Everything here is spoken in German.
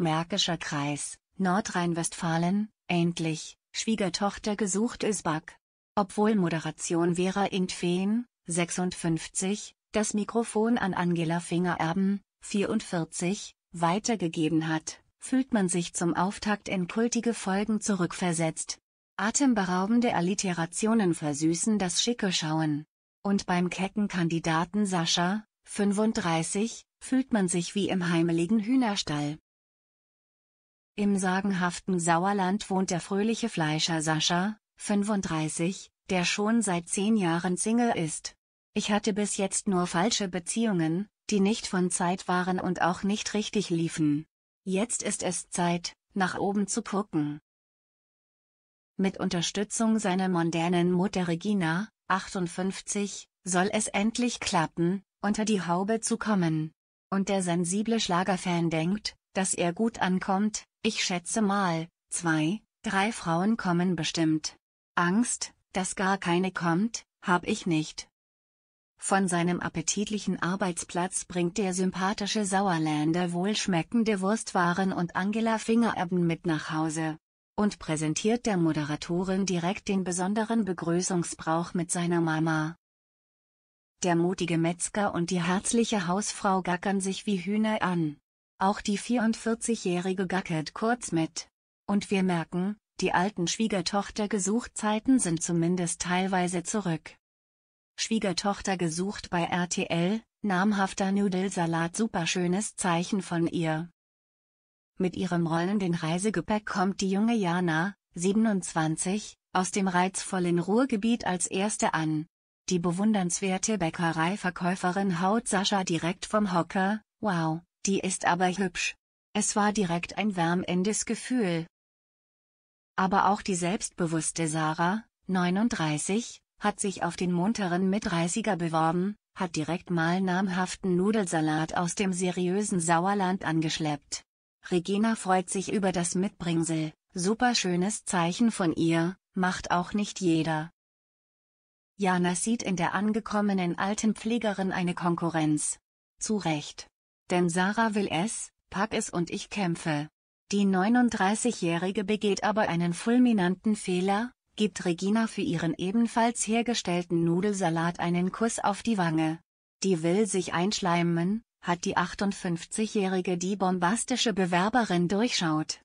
Märkischer Kreis, Nordrhein-Westfalen, endlich, Schwiegertochter gesucht ist Back. Obwohl Moderation Vera Intfeen, 56, das Mikrofon an Angela Fingererben, 44, weitergegeben hat, fühlt man sich zum Auftakt in kultige Folgen zurückversetzt. Atemberaubende Alliterationen versüßen das schicke Schauen. Und beim kecken Kandidaten Sascha, 35, fühlt man sich wie im heimeligen Hühnerstall. Im sagenhaften Sauerland wohnt der fröhliche Fleischer Sascha, 35, der schon seit zehn Jahren Single ist. Ich hatte bis jetzt nur falsche Beziehungen, die nicht von Zeit waren und auch nicht richtig liefen. Jetzt ist es Zeit, nach oben zu gucken. Mit Unterstützung seiner mondänen Mutter Regina, 58, soll es endlich klappen, unter die Haube zu kommen. Und der sensible Schlagerfan denkt, dass er gut ankommt, ich schätze mal, zwei, drei Frauen kommen bestimmt. Angst, dass gar keine kommt, hab ich nicht. Von seinem appetitlichen Arbeitsplatz bringt der sympathische Sauerländer wohlschmeckende Wurstwaren und Angela Fingererben mit nach Hause und präsentiert der Moderatorin direkt den besonderen Begrüßungsbrauch mit seiner Mama. Der mutige Metzger und die herzliche Hausfrau gackern sich wie Hühner an. Auch die 44-jährige gackert kurz mit. Und wir merken, die alten Schwiegertochter Gesuchtzeiten sind zumindest teilweise zurück. Schwiegertochter gesucht bei RTL, namhafter Nudelsalat superschönes Zeichen von ihr. Mit ihrem rollenden Reisegepäck kommt die junge Jana, 27, aus dem reizvollen Ruhrgebiet als erste an. Die bewundernswerte Bäckereiverkäuferin haut Sascha direkt vom Hocker, wow, die ist aber hübsch. Es war direkt ein wärmendes Gefühl. Aber auch die selbstbewusste Sarah, 39, hat sich auf den munteren Mitreißiger beworben, hat direkt mal namhaften Nudelsalat aus dem seriösen Sauerland angeschleppt. Regina freut sich über das Mitbringsel, super schönes Zeichen von ihr, macht auch nicht jeder. Jana sieht in der angekommenen Altenpflegerin eine Konkurrenz. Zu Recht. Denn Sarah will es, pack es und ich kämpfe. Die 39-Jährige begeht aber einen fulminanten Fehler, gibt Regina für ihren ebenfalls hergestellten Nudelsalat einen Kuss auf die Wange. Die will sich einschleimen, hat die 58-Jährige die bombastische Bewerberin durchschaut.